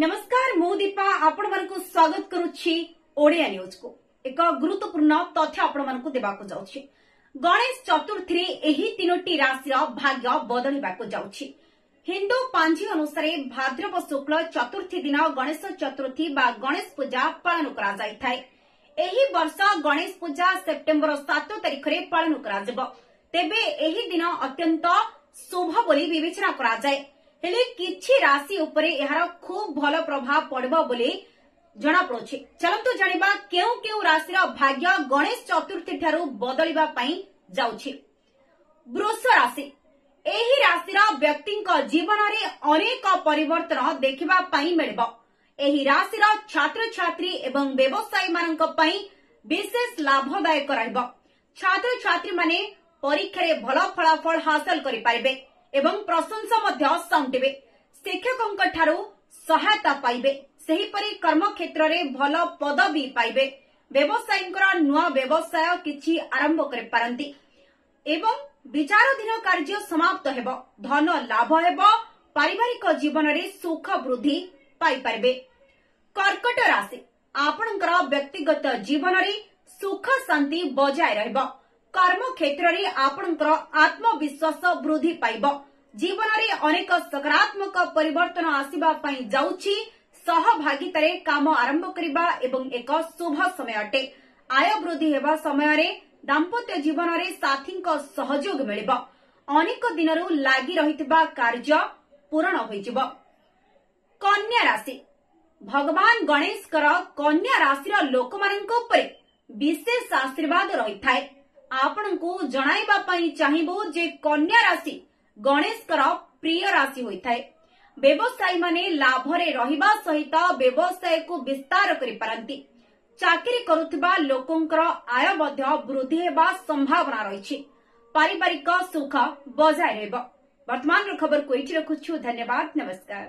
ନମସ୍କାର ମୁଁ ଦୀପା ଆପଣମାନଙ୍କୁ ସ୍ୱାଗତ କରୁଛି ଓଡ଼ିଆ ନ୍ୟୁଜକୁ ଏକ ଗୁରୁତ୍ୱପୂର୍ଣ୍ଣ ତଥ୍ୟ ଆପଣମାନଙ୍କୁ ଦେବାକୁ ଯାଉଛି ଗଣେଶ ଚତୁର୍ଥୀରେ ଏହି ତିନୋଟି ରାଶିର ଭାଗ୍ୟ ବଦଳିବାକୁ ଯାଉଛି ହିନ୍ଦୁ ପାଞ୍ଜି ଅନୁସାରେ ଭାଦ୍ରବ ଶୁକ୍ଳ ଚତୁର୍ଥୀ ଦିନ ଗଣେଶ ଚତୁର୍ଥୀ ବା ଗଣେଶ ପୂଜା ପାଳନ କରାଯାଇଥାଏ ଏହି ବର୍ଷ ଗଣେଶ ପୂଜା ସେପ୍ଟେମ୍ବର ସାତ ତାରିଖରେ ପାଳନ କରାଯିବ ତେବେ ଏହି ଦିନ ଅତ୍ୟନ୍ତ ଶୁଭ ବୋଲି ବିବେଚନା କରାଯାଏ ହେଲେ କିଛି ରାଶି ଉପରେ ଏହାର ଖୁବ୍ ଭଲ ପ୍ରଭାବ ପଡ଼ିବ ବୋଲି ଜଣାପଡୁଛି। ଚାଲନ୍ତୁ ଜାଣିବା କେଉଁ କେଉଁ ରାଶିର ଭାଗ୍ୟ ଗଣେଶ ଚତୁର୍ଥୀ ଠାରୁ ବଦଳିବା ପାଇଁ ଯାଉଛି। ବୃଷ ରାଶି। ଏହି ରାଶିର ବ୍ୟକ୍ତିଙ୍କ ଜୀବନରେ ଅନେକ ପରିବର୍ତ୍ତନ ଦେଖିବା ପାଇଁ ମିଳିବ। ଏହି ରାଶିର ଛାତ୍ରଛାତ୍ରୀ ଏବଂ ବ୍ୟବସାୟୀମାନଙ୍କ ପାଇଁ ବିଶେଷ ଲାଭଦାୟକ ରହିବ। ଛାତ୍ରଛାତ୍ରୀମାନେ ପରୀକ୍ଷାରେ ଭଲ ଫଳାଫଳ ହାସଲ କରିପାରିବେ। ଏବଂ ପ୍ରଶଂସା ମଧ୍ୟ ସାଉଣ୍ଟିବେ ଶିକ୍ଷକଙ୍କ ଠାରୁ ସହାୟତା ପାଇବେ। ସେହିପରି କର୍ମକ୍ଷେତ୍ରରେ ଭଲ ପଦବୀ ପାଇବେ। ବ୍ୟବସାୟୀଙ୍କର ନୂଆ ବ୍ୟବସାୟ କିଛି ଆରମ୍ଭ କରିପାରନ୍ତି ଏବଂ ବିଚାରାଧୀନ କାର୍ଯ୍ୟ ସମାପ୍ତ ହେବ। ଧନ ଲାଭ ହେବ। ପାରିବାରିକ ଜୀବନରେ ସୁଖ ବୃଦ୍ଧି ପାଇପାରିବେ। କର୍କଟ ରାଶି। ଆପଣଙ୍କର ବ୍ୟକ୍ତିଗତ ଜୀବନରେ ସୁଖ ଶାନ୍ତି ବଜାୟ ରହିବ। କର୍ମକ୍ଷେତ୍ରରେ ଆପଣଙ୍କର ଆତ୍ମବିଶ୍ୱାସ ବୃଦ୍ଧି ପାଇବ। ଜୀବନରେ ଅନେକ ସକାରାତ୍ମକ ପରିବର୍ତ୍ତନ ଆସିବା ପାଇଁ ଯାଉଛି। ସହଭାଗିତାରେ କାମ ଆରମ୍ଭ କରିବା ଏବଂ ଏକ ଶୁଭ ସମୟ ଅଟେ। ଆୟ ବୃଦ୍ଧି ହେବା ସମୟରେ ଦାମ୍ପତ୍ୟ ଜୀବନରେ ସାଥୀଙ୍କ ସହଯୋଗ ମିଳିବ। ଅନେକ ଦିନରୁ ଲାଗି ରହିଥିବା କାର୍ଯ୍ୟ ପୂରଣ ହୋଇଯିବ। କନ୍ୟା ରାଶି। ଭଗବାନ ଗଣେଶଙ୍କର କନ୍ୟା ରାଶିର ଲୋକମାନଙ୍କ ଉପରେ ବିଶେଷ ଆଶୀର୍ବାଦ ରହିଥାଏ। ଆପଣଙ୍କୁ ଜଣାଇବା ପାଇଁ ଚାହିଁବୁ ଯେ କନ୍ୟା ରାଶି ଗଣେଶଙ୍କର ପ୍ରିୟ ରାଶି ହୋଇଥାଏ ବ୍ୟବସାୟୀମାନେ ଲାଭରେ ରହିବା ସହିତ ବ୍ୟବସାୟକୁ ବିସ୍ତାର କରିପାରନ୍ତି ଚାକିରି କରୁଥିବା ଲୋକଙ୍କର ଆୟ ମଧ୍ୟ ବୃଦ୍ଧି ହେବା ସମ୍ଭାବନା ରହିଛି ପାରିବାରିକ ସୁଖ ବଜାୟ ରହିବ ବର୍ତ୍ତମାନର ଖବରକୁ ଏଇଠି ରଖୁଛୁ। ଧନ୍ୟବାଦ। ନମସ୍କାର।